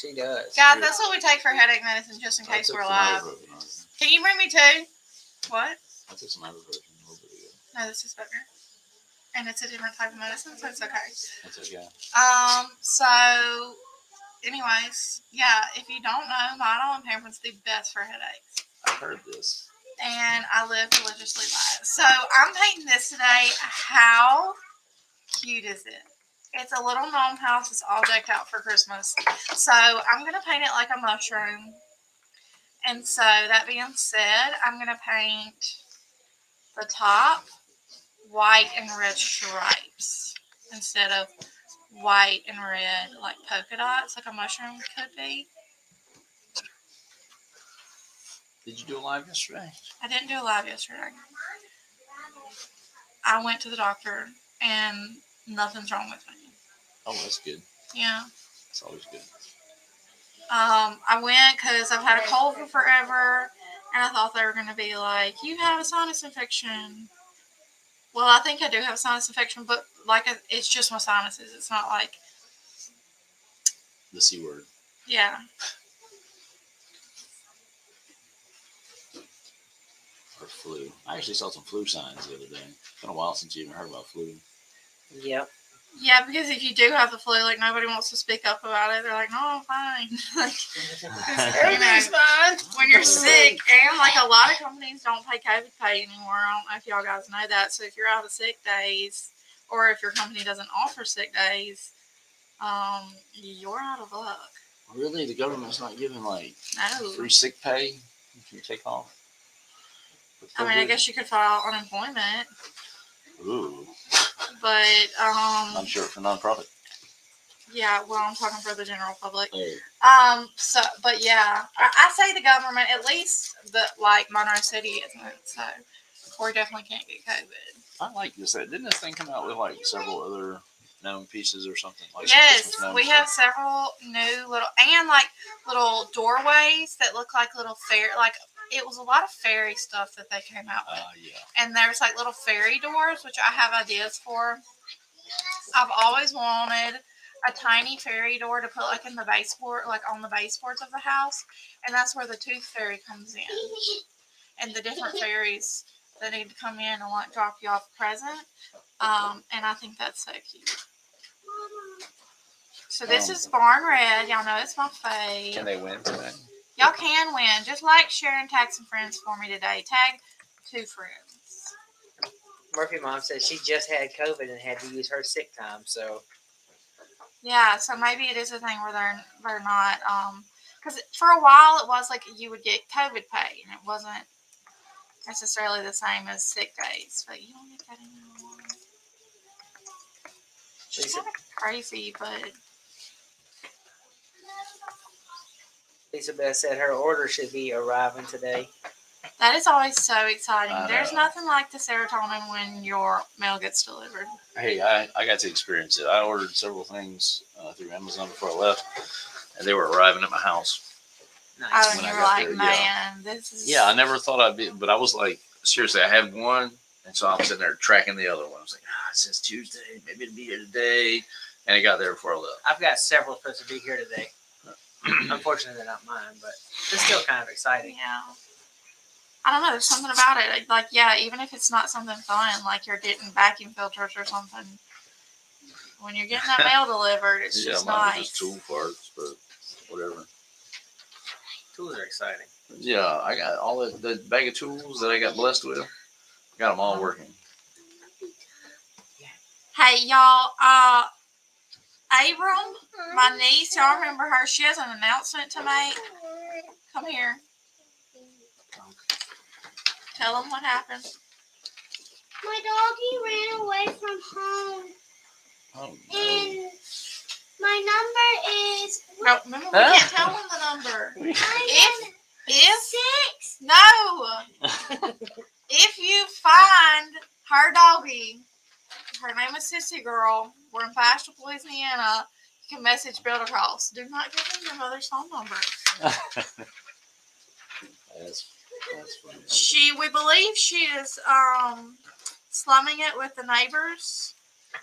She does. Guys, that's what we take for headache medicine just in I case we're alive. Can you bring me two? What? I took some ibuprofen a little bit. No, this is better. And it's a different type of medicine, so it's okay. That's okay. Um, so anyways, yeah, if you don't know, Midol and Pamprin's the best for headaches. I've heard this. And I live religiously by it. So I'm painting this today. How cute is it? It's a little gnome house. It's all decked out for Christmas. So I'm gonna paint it like a mushroom. And so that being said, I'm gonna paint the top white and red stripes instead of white and red like polka dots like a mushroom could be. Did you do a live yesterday? I didn't do a live yesterday. I went to the doctor and nothing's wrong with me. Oh, that's good. Yeah. It's always good. Um, I went because I've had a cold for forever, and I thought they were going to be like, "You have a sinus infection." Well, I think I do have a sinus infection, but like it- it's just my sinuses. It's not like, The C word. yeah. Or flu. I actually saw some flu signs the other day. It's been a while since you even heard about flu. Yep. Yeah, because if you do have the flu, like nobody wants to speak up about it. They're like, "No, I'm fine." like, Everything's fine. when you're sick, and like a lot of companies don't pay COVID pay anymore. I don't know if y'all guys know that. So if you're out of sick days, or if your company doesn't offer sick days, um, you're out of luck. Really? The government's not giving like No, free sick pay if you take off? I mean, I guess you could file unemployment, Ooh. but um. I'm sure for nonprofit. yeah. Well, I'm talking for the general public. Oh, Um. So, but yeah, I, I say the government. At least the like Monroe City isn't. So, we definitely can't get COVID. I like this. Didn't this thing come out with like several other known pieces or something? Like Yes, we stuff? have several new little and like little doorways that look like little fair. Like it was a lot of fairy stuff that they came out with, Uh, yeah. and there's like little fairy doors, which I have ideas for. I've always wanted a tiny fairy door to put like in the baseboard, like on the baseboards of the house, and that's where the tooth fairy comes in, and the different fairies that need to come in and like drop you off a present. Um, and I think that's so cute. So this Um, is Barn Red. Y'all know it's my fave. Can they win today? Y'all can win. Just like, share, and tag some friends for me today. Tag two friends. Murphy mom said she just had COVID and had to use her sick time. So Yeah, so maybe it is a thing where they're they're not um because for a while it was like you would get COVID pay and it wasn't necessarily the same as sick days, but you don't get that anymore. It's kind of crazy, but Lisa Beth said her order should be arriving today. that is always so exciting. I There's know. nothing like the serotonin when your mail gets delivered. Hey, I, I got to experience it. I ordered several things uh, through Amazon before I left, and they were arriving at my house. Oh, Nice. and When I you're got like, there, man, yeah. this is Yeah, I never thought I'd be, but I was like, seriously, I had one, and so I'm sitting there tracking the other one. I was like, ah, it says Tuesday, maybe it'll be here today, and it got there before I left. I've got several supposed to be here today. Unfortunately, they're not mine, but it's still kind of exciting. Yeah. I don't know. There's something about it. Like, yeah, even if it's not something fun, like you're getting vacuum filters or something, when you're getting that mail delivered, it's yeah, just mine was nice. just tool parts, but whatever. Tools are exciting. Yeah, I got all the, the bag of tools that I got blessed with. Got them all working. Hey, y'all. Uh, Abram, my niece, y'all remember her? She has an announcement to make. Come here. Tell them what happened. My doggy ran away from home, Oh, no. and my number is No, remember we Huh? can't tell them the number. I If am if six. No. if you find her doggy, her name is Sissy Girl. We're in Pastor, Louisiana. You can message Build-A-Cross. Do not give them your mother's phone number. that's, that's funny. She, we believe she is um, slumming it with the neighbors.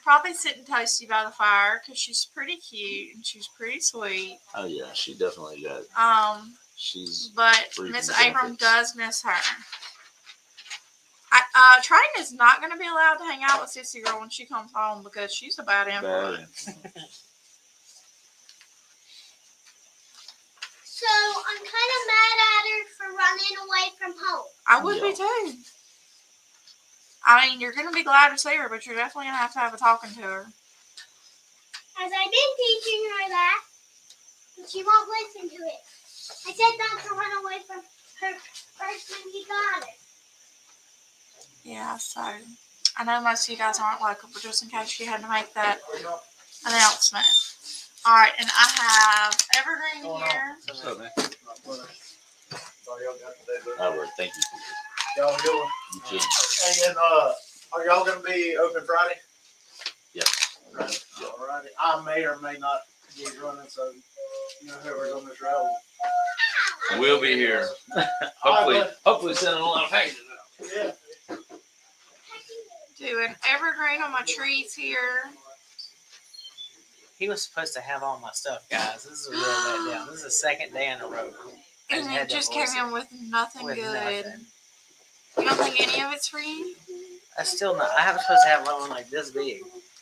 probably sitting toasty by the fire because she's pretty cute and she's pretty sweet. Oh yeah, she definitely does. Um, She's but Miss Abram does miss her. I, uh, Train is not going to be allowed to hang out with Sissy Girl when she comes home because she's a bad influence. bad. So I'm kind of mad at her for running away from home. I would be too. I mean, you're going to be glad to see her, but you're definitely going to have to have a talking to her. As I've been teaching her that, but she won't listen to it. I said not to run away from her first when he got her. Yeah, so I know most of you guys aren't local, but just in case you had to make that announcement. All right, and I have Evergreen here. What's up, man? Sorry, y'all got today, but Oh, well, thank you. y'all doing? You too. And then, uh, are y'all gonna be open Friday? Yep. Right. Alrighty. I may or may not be running, so you know whoever's on this route. We'll be here. Hopefully, hopefully sending a lot of packages out. Yeah. Doing Evergreen on my trees here. He was supposed to have all my stuff, guys. This is a real letdown. This is the second day in a row. And had it just voice came in with nothing with good. nothing. You don't think any of it's for you? I still not. I haven't supposed to have one like this big.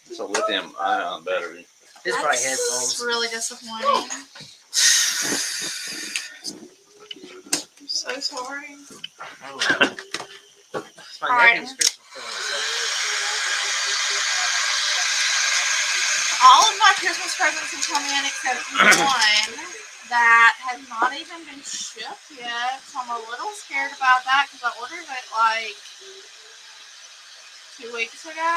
It's a lithium ion battery. This probably That's headphones. really disappointing. I'm so sorry. Oh. It's my All right. nephew's Christmas present. All of my Christmas presents come in except one that has not even been shipped yet. So I'm a little scared about that because I ordered it like two weeks ago.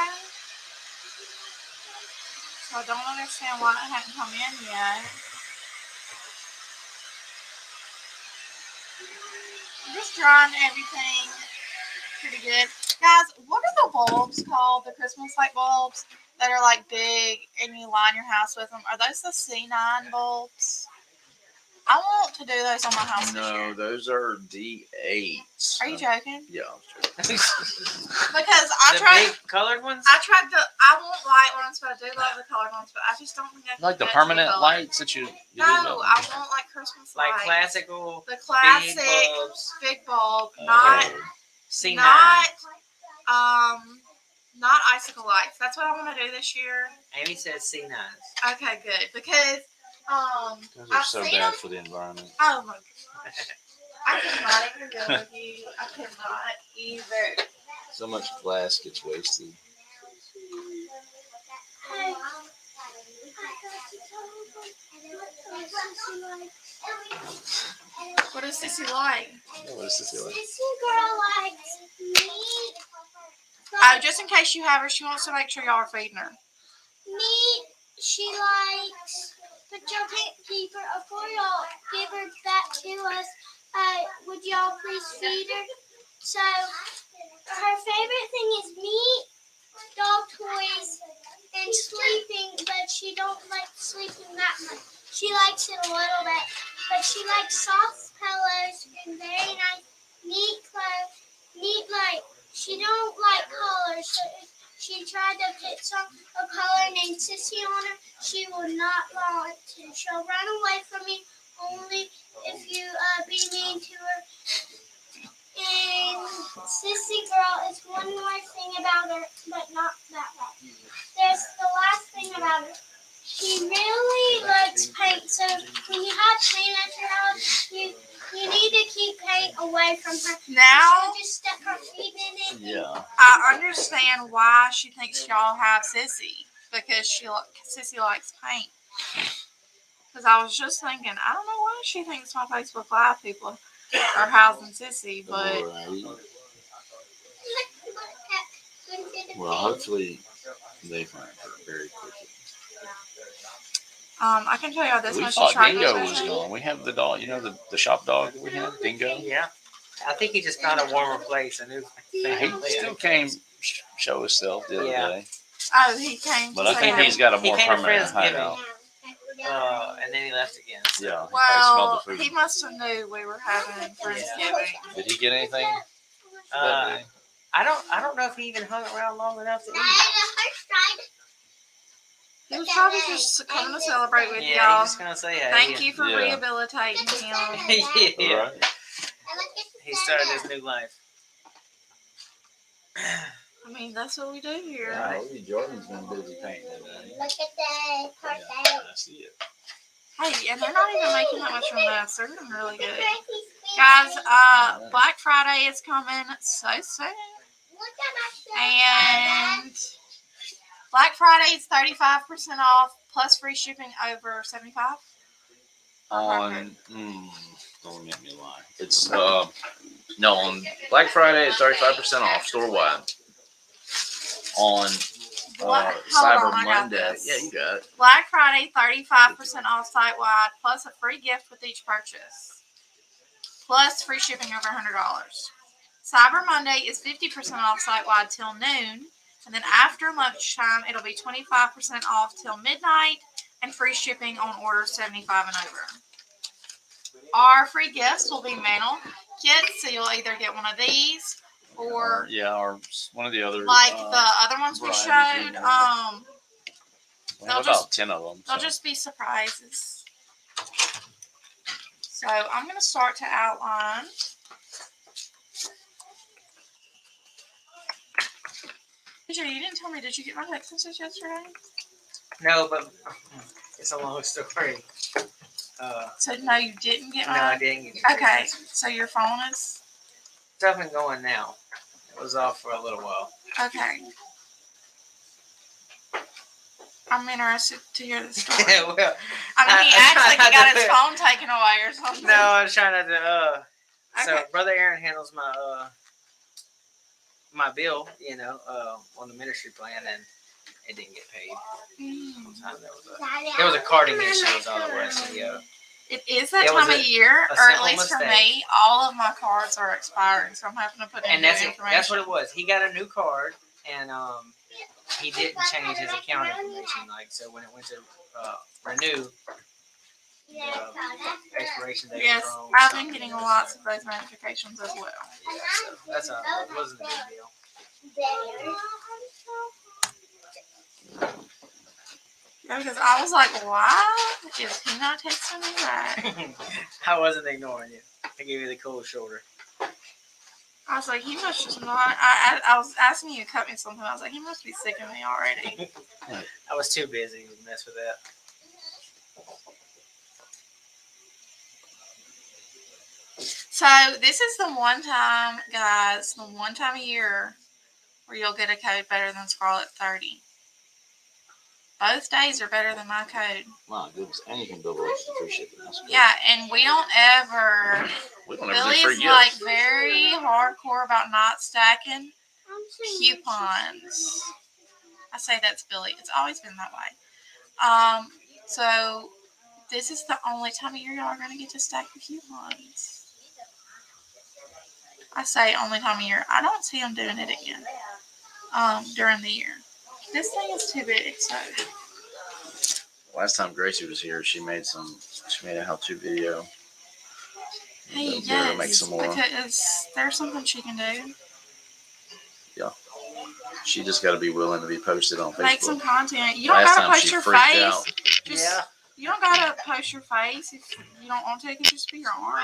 So I don't understand why it hadn't come in yet. I'm just drawing everything pretty good. Guys, what are the bulbs called? The Christmas light bulbs that are like big and you line your house with them. Are those the C9 bulbs? I want to do those on my house this No, year. those are D8s. Are you joking? Yeah. I'm joking. Because I the tried. big colored ones. I tried the. I want light ones, but I do love the colored ones. But I just don't think I can Like the permanent color. lights that you, you No, do I want like Christmas like lights. Like classical The big classic bulbs. big bulb, not Oh, C9. not um not icicle lights. That's what I want to do this year. Amy says C9s. Okay, good because um Those I've are so bad them. for the environment. Oh my gosh. I cannot even go with you. I cannot either. so much glass gets wasted. Hey. What does Sissy like? What is this like? Sissy girl likes meat. Oh, just in case you have her, she wants to make sure y'all are feeding her. meat. She likes, but y'all can't keep her. Before y'all give her that to us, uh, would y'all please feed her? So, her favorite thing is meat, dog toys, and sleeping, but she don't like sleeping that much. She likes it a little bit, but she likes soft pillows and very nice, neat clothes, neat light. She don't like colors, so if she tried to put some a color named Sissy on her, she will not want to. She'll run away from me only if you uh, be mean to her. And Sissy Girl is one more thing about her, but not that one. There's the last thing about her. She really likes paint, so when you have paint at your house, you you need to keep paint away from her. Now just stick her feet in it. Yeah. I understand why she thinks y'all have Sissy because she li- Sissy likes paint. Because I was just thinking, I don't know why she thinks my Facebook Live people are housing Sissy, but Right. Look, look at look at the Well, hopefully they find her very quickly. Um, I can tell y'all this we much. thought She Dingo was gone. We have the dog, you know, the, the shop dog that we have, Dingo. Yeah. I think he just found a warmer place, a new He still came show himself the other Yeah. day, Oh, he came. but I think hi. he's got a more permanent hideout. Uh, and then he left again. so- Yeah. He probably smelled Well, he must have knew we were having Friendsgiving. Did he get anything? Uh. I don't. I don't know if he even hung around long enough to eat. Dad, her He was probably just coming to celebrate with Yeah, y'all. he's just gonna say hey. Thank you for Yeah. rehabilitating him. yeah. Right. He started his new life. I mean, that's what we do here. Yeah, Lee Jordan's been busy painting today. Look at the Yeah. I see it. Hey, and they're not even making that much from this. They're doing really good. Guys, uh, Black Friday is coming so soon. at my And Black Friday is 35% off plus free shipping over 75 On mm, don't let me lie. It's uh no on Black Friday it's thirty five percent off store wide. On uh, Cyber on, Monday, yeah, you got it. Black Friday, 35% off site wide, plus a free gift with each purchase, plus free shipping over $100. Cyber Monday is 50% off site wide till noon, and then after lunchtime, it'll be 25% off till midnight, and free shipping on orders 75 and over. Our free gifts will be mantle kits, so you'll either get one of these or yeah, or one of the other. like uh, the other ones we showed. Um, they'll just- about ten of them. They'll just be surprises. So I'm going to start to outline. Peter, you didn't tell me. Did you get my text message yesterday? No, but it's a long story. Uh, So no, you didn't get no, I didn't get your Okay, so your phone is It's up and going now. It was off for a little while. okay. I'm interested to hear the story. yeah, well, I mean, he I- acts like he got his phone taken away or something. no, I was trying to. Uh, So brother Aaron handles my uh my bill, you know, uh, on the ministry plan, and it didn't get paid. There was a there was a carding issue. Was all it was. The, uh, It is that It time of year, or at least for me, all of my cards are expiring, so I'm having to put in and new that's information. that's what it was. He got a new card, and um, he didn't change his account information. Like so, when it went to uh, renew, Um, expiration date Yes, wrong. I've been getting lots of those notifications as well. Yeah, so that's all. It wasn't a big deal. Yeah, because I was like, why is he not texting me back? I wasn't ignoring you. I gave you the cold shoulder. I was like, he must just not. I, I, I was asking you to cut me something. I was like, he must be sick of me already. I was too busy to mess with that. So this is the one time, guys, the one time a year where you'll get a code better than Scarlet 30. Both days are better than my code. My goodness, and you can double up the free shipping. That's. Yeah, and we don't ever. We don't ever Billy do free is gifts. like very hardcore about not stacking coupons. I say that's Billy. It's always been that way. Um, so this is the only time of year y'all are gonna get to stack the coupons. I say only time of year. I don't see them doing it again. Um, during the year. This thing is too big, so Last time Gracie was here, she made some. She made a how-to video. hey, We'll her to make yes, some more. because there's something she can do. Yeah, she just got to be willing to be posted on Facebook. Make some content. You don't Last gotta time post your face. Just, Yeah. You don't gotta post your face if you don't want to. It can just be your arm.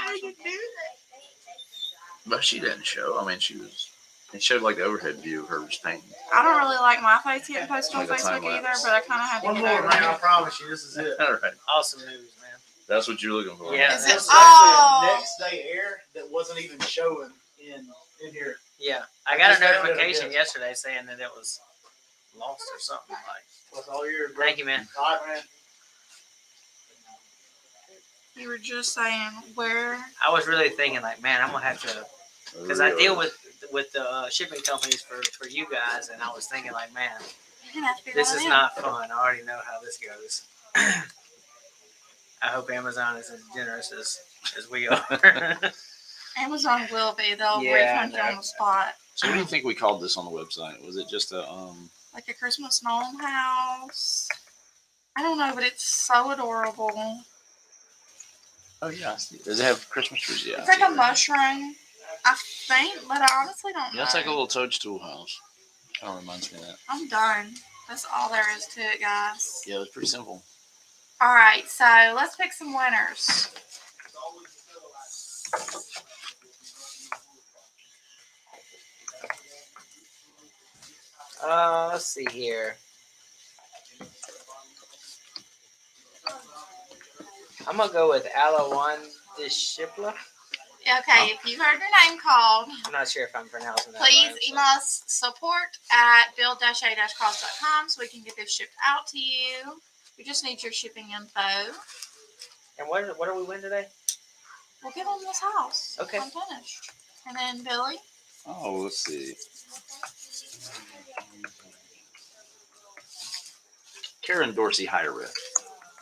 Or something. But she didn't show. I mean, she was. It showed like the overhead view of her just painting. I don't really like my face getting posted on Like a time Facebook either, lapse. but I kind of have to One get more, over man. I it. promise you, this is it. All right, Awesome news, man. that's what you're looking for. Yeah. Is This it? is Oh, actually a next day air that wasn't even showing in in here. Yeah, I got a Just found it notification again. yesterday saying that it was lost or something. Like, That's all yours, bro. thank you, man. All right, man. You were just saying where? I was really thinking, like, man, I'm gonna have to, because I deal with with the uh, shipping companies for for you guys, and I was thinking, like, man, You're gonna have to be this is them. not fun. I already know how this goes. I hope Amazon is as generous as as we are. Amazon will be. They'll Yeah, refund you on the spot, So what do you think we called this on the website? Was it just a um? like a Christmas gnome house. I don't know, but it's so adorable. Oh yeah, Does it have Christmas trees? Yeah. It's like a mushroom, I think, but I honestly don't know. Yeah, it's like a little toadstool house. Kind of reminds me of that. I'm done. That's all there is to it, guys. Yeah, it was pretty simple. All right, so let's pick some winners. Uh, let's see here. I'm gonna go with Alawan Dishipla. Okay, if you heard your name called, I'm not sure if I'm pronouncing that please right, so- email us support at build-a-cross.com so we can get this shipped out to you. We just need your shipping info. And what what are we winning today? We'll give them this house. Okay. I'm finished. And then Billy. Oh, let's see. Karen Dorsey Hyreth.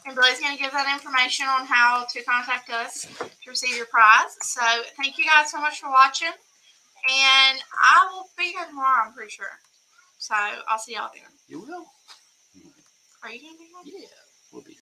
And Billy's going to give that information on how to contact us to receive your prize. So thank you guys so much for watching. And I will be here tomorrow, I'm pretty sure. So I'll see y'all then. You will. Are you going to be here? Yeah, we'll be.